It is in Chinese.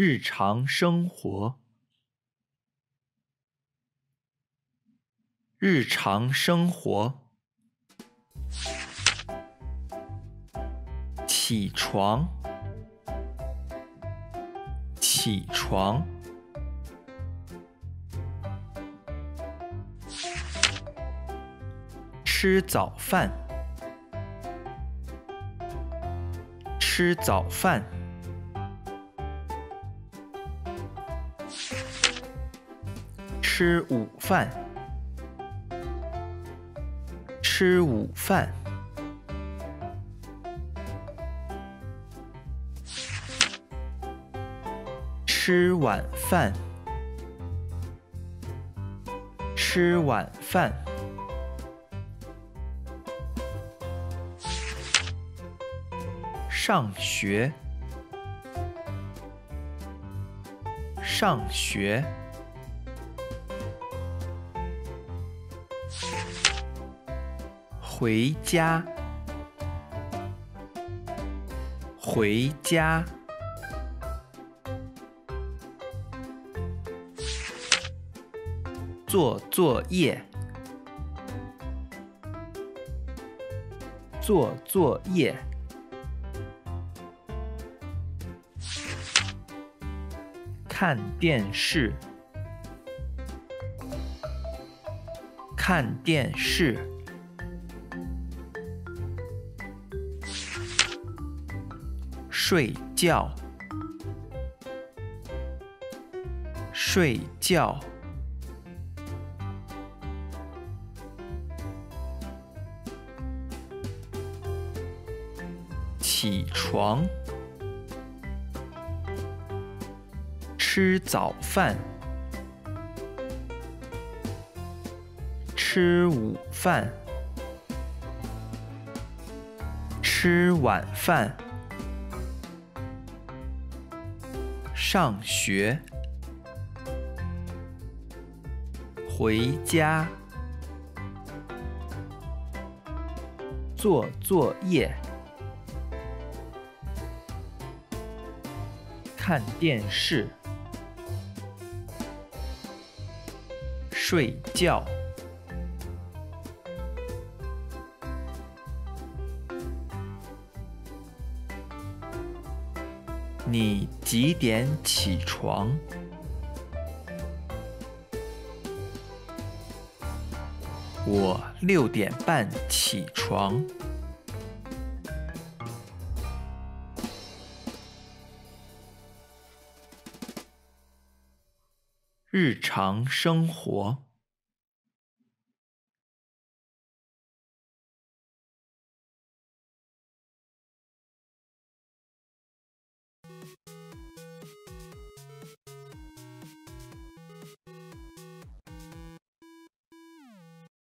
日常生活，日常生活。起床，起床。吃早饭，吃早饭。吃午饭，吃午饭。吃晚饭，吃晚饭。上学，上学。回家，回家。做作业，做作业。看电视，看电视。睡觉，睡觉。起床，吃早饭，吃午饭，吃晚饭。上学，回家，做作业。看电视，睡觉。你几点起床？我六点半起床。日常生活。